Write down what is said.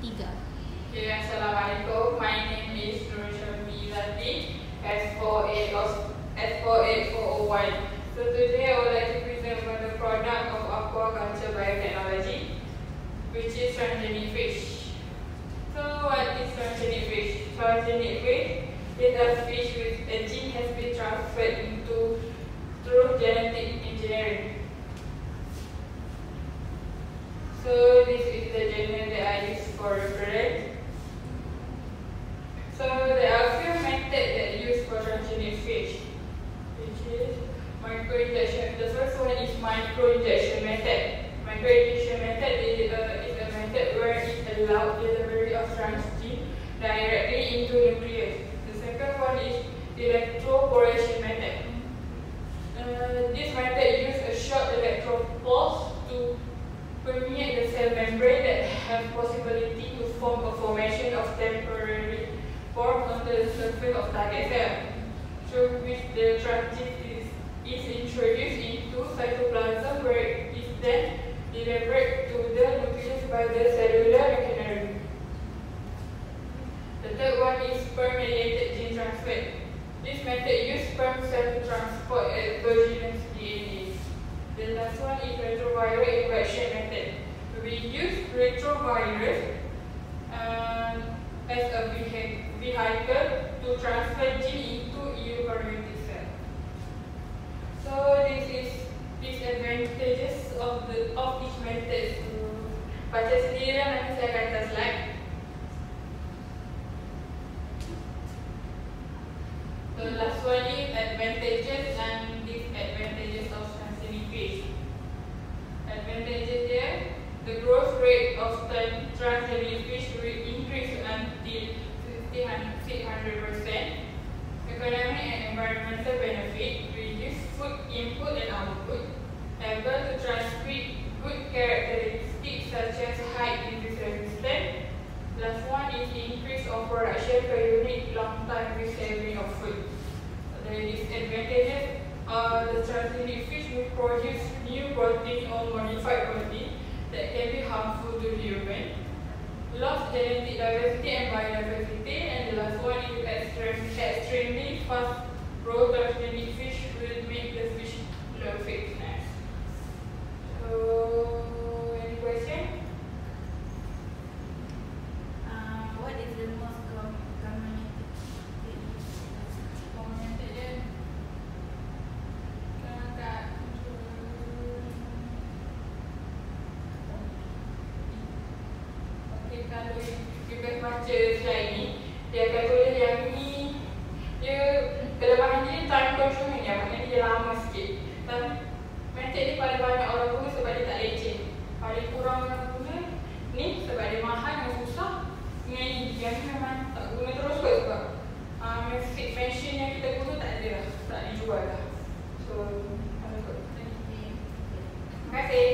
Tiga. Okay, Assalamualaikum. My name is Nur Shambi Zati, S48 S48401. So today I would like to present about the product of aquaculture biotechnology, which is transgenic fish. So what is transgenic fish? Transgenic fish is a fish with a gene has been transferred into through genetic engineering. For. So there are a few methods that use for transgenic fish, which is microinjection. The first one is microinjection method. Microinjection method is, uh, is a method where it allows delivery of transgene directly into nucleus. The second one is electroporation method. Uh, this method uses a short electron pulse to permeate the cell membrane have possibility to form a formation of temporary form on the surface of target cell, through which the transgene is, is introduced into cytoplasm where it is then delivered to the nucleus by the cellular machinery. The third one is sperm-mediated gene transfer. This method uses sperm cell to transport exogenous DNA. The last one is retroviral injection method. We use retrovirus um, as a vehicle to transfer gene into eukaryotic cell. So this is disadvantages of the of each method. Baca sendiri nanti saya akan slide. The last one is advantages and disadvantages of transgenic fish. Advantages rate of the transgenic fish will increase until 600%. Economic and environmental benefit, reduce food input and output, able to transmit good characteristics such as high disease resistance. Last one is increase of production per unit long time saving of food. The disadvantages are the transgenic fish will produce new protein or modified protein that can be harmful to human. Lost genetic diversity and biodiversity, and the last one is extreme, extremely fast growth transgenic fish akan tulis bebas baca slide ni dia akan tulis yang ni dia kelemahan dia time consuming ya maknanya dia lama sikit. Tapi method ni paling banyak orang guna sebab dia tak leceh. Paling kurang orang guna ni sebab dia mahal dan susah ni yang ni memang tak guna terus kot sebab ah, uh, method machine yang kita guna tak ada lah, tak dijual lah. So terima kasih.